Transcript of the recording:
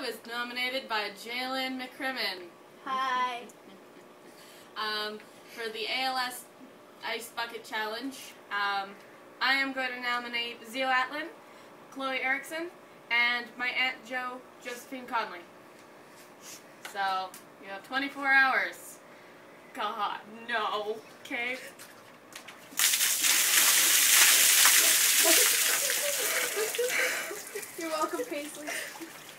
Was nominated by Jalen McCrimmon. Hi. Um, for the ALS Ice Bucket Challenge, um, I am going to nominate Zio Atlin, Chloe Erickson, and my Aunt Jo, Josephine Conley. So, you have 24 hours. God, no. Okay? You're welcome, Paisley.